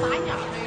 打鸟呗。